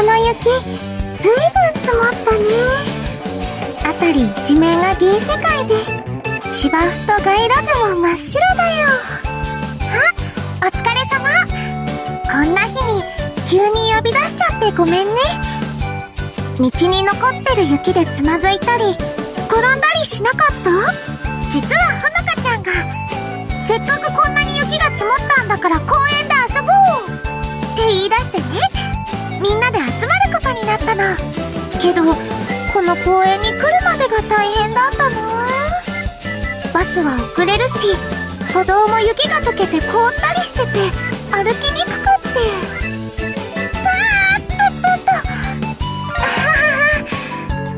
この雪ずいぶん積もったね。辺り一面が銀世界で。芝生と街路樹も真っ白だよ。あお疲れ様。こんな日に急に呼び出しちゃってごめんね。道に残ってる雪でつまずいたり転んだりしなかった？実はほのかちゃんが。せっかくこんなに雪が積もったんだから公園で遊ぼう。って言い出してね。ったのけどこの公園に来るまでが大変だったな。バスは遅れるし歩道も雪が溶けて凍ったりしてて歩きにくくって。あーっとっとっと。あはは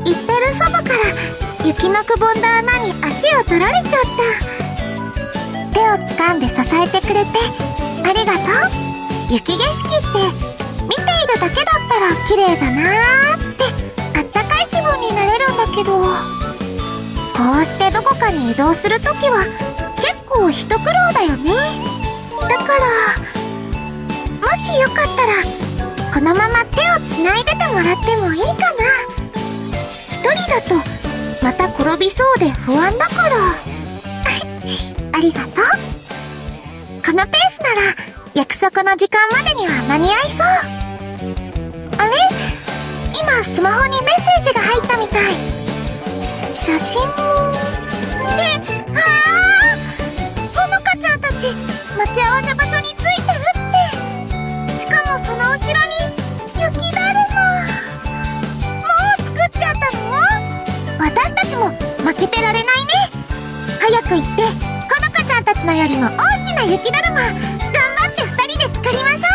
言ってるそばから雪のくぼんだ穴に足を取られちゃった。手を掴んで支えてくれてありがとう。雪景色って。見ているだけだったら綺麗だなーってあったかい気分になれるんだけど。こうしてどこかに移動するときは結構一苦労だよね。だからもしよかったらこのまま手をつないでてもらってもいいかな。一人だとまた転びそうで不安だから。ありがとう。このペースなら約束の時間までには間に合いそう。マホにメッセージが入ったみたい。写真？もってあほのかちゃんたち待ち合わせ場所に着いてるって。しかもその後ろに雪だるま。もう作っちゃったの？私たちも負けてられないね。早く行ってほのかちゃんたちのよりも大きな雪だるま頑張って2人で作りましょう。